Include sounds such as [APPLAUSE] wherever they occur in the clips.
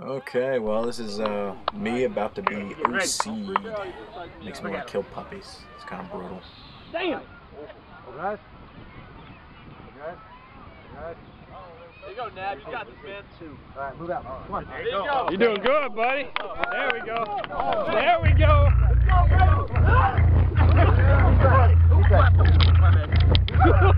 Okay, well, this is uh, me about to be OC. Makes me want to kill puppies. It's kind of brutal. Damn! Guys? Guys? Guys? There you go, Nab. You got this, man. Alright, move out. Come on. There you go. You're doing good, buddy. There we go. There we go. Get [LAUGHS] [LAUGHS]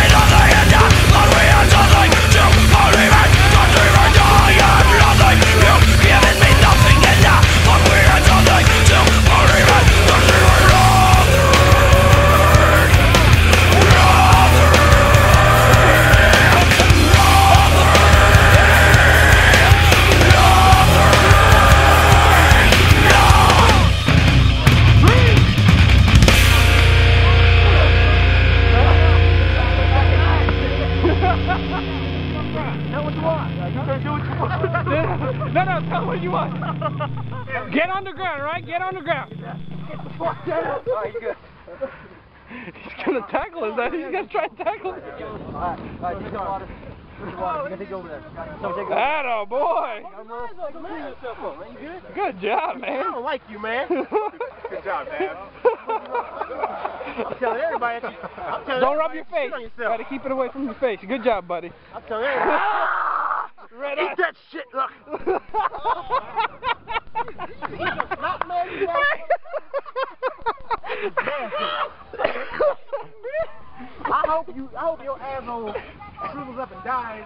No, no, tell what you want. Get on the ground, all right? Get on the ground. Get the fuck down. All right, good. He's gonna tackle us. That he's gonna try to tackle us. Alright, alright, take the water. Take the water. You gotta take over there. So take it That oh boy. Good job, man. I don't like you, man. [LAUGHS] Good job, Nab. I'm telling everybody. I'm telling Don't everybody rub your face. shit. Try to keep it away from your face. Good job, buddy. I'm telling everybody. [LAUGHS] Red Eat that shit, look. Not [LAUGHS] I hope you. I hope your asshole shrivels up and dies.